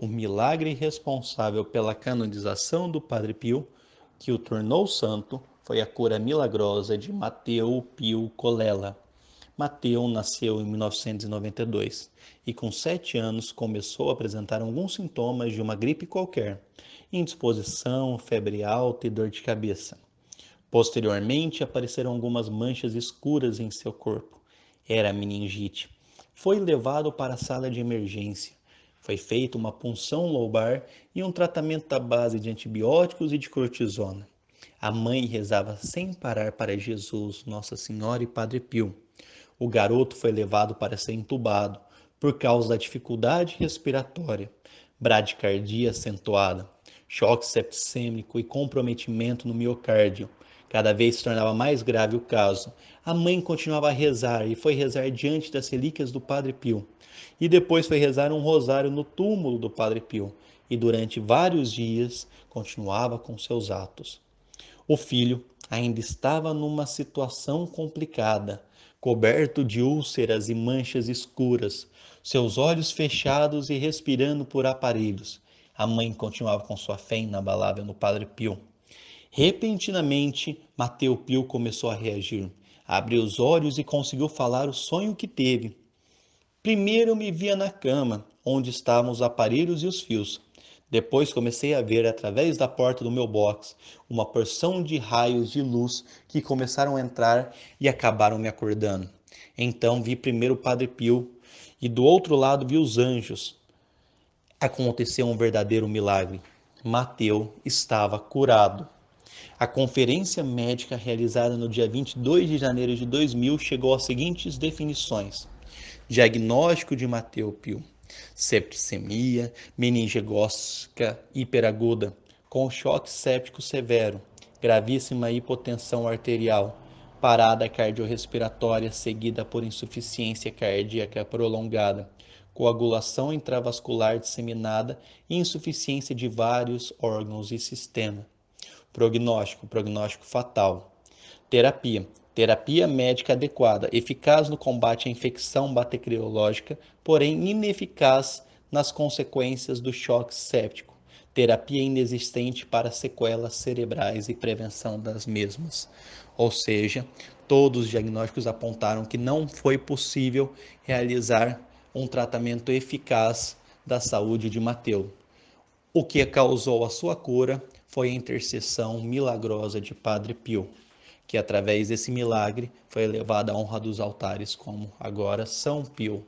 O milagre responsável pela canonização do Padre Pio, que o tornou santo, foi a cura milagrosa de Mateu Pio Colella. Mateu nasceu em 1992 e, com sete anos, começou a apresentar alguns sintomas de uma gripe qualquer: indisposição, febre alta e dor de cabeça. Posteriormente, apareceram algumas manchas escuras em seu corpo. Era meningite. Foi levado para a sala de emergência. Foi feita uma punção lobar e um tratamento à base de antibióticos e de cortisona. A mãe rezava sem parar para Jesus, Nossa Senhora e Padre Pio. O garoto foi levado para ser entubado por causa da dificuldade respiratória, bradicardia acentuada, choque septicêmico e comprometimento no miocárdio. Cada vez se tornava mais grave o caso. A mãe continuava a rezar e foi rezar diante das relíquias do Padre Pio. E depois foi rezar um rosário no túmulo do Padre Pio. E durante vários dias continuava com seus atos. O filho ainda estava numa situação complicada, coberto de úlceras e manchas escuras, seus olhos fechados e respirando por aparelhos. A mãe continuava com sua fé inabalável no Padre Pio. Repentinamente, Mateu Pio começou a reagir. Abriu os olhos e conseguiu falar o sonho que teve. Primeiro me via na cama, onde estavam os aparelhos e os fios. Depois comecei a ver, através da porta do meu box, uma porção de raios de luz que começaram a entrar e acabaram me acordando. Então vi primeiro o Padre Pio e do outro lado vi os anjos. Aconteceu um verdadeiro milagre. Mateu estava curado. A conferência médica realizada no dia 22 de janeiro de 2000 chegou às seguintes definições: diagnóstico de Mateu Pio, septicemia meningegócica hiperaguda, com choque séptico severo, gravíssima hipotensão arterial, parada cardiorrespiratória seguida por insuficiência cardíaca prolongada, coagulação intravascular disseminada e insuficiência de vários órgãos e sistema Prognóstico, prognóstico fatal. Terapia, terapia médica adequada, eficaz no combate à infecção bacteriológica, porém ineficaz nas consequências do choque séptico. Terapia inexistente para sequelas cerebrais e prevenção das mesmas. Ou seja, todos os diagnósticos apontaram que não foi possível realizar um tratamento eficaz da saúde de Mateu. O que causou a sua cura foi a intercessão milagrosa de Padre Pio, que através desse milagre foi elevada à honra dos altares como agora São Pio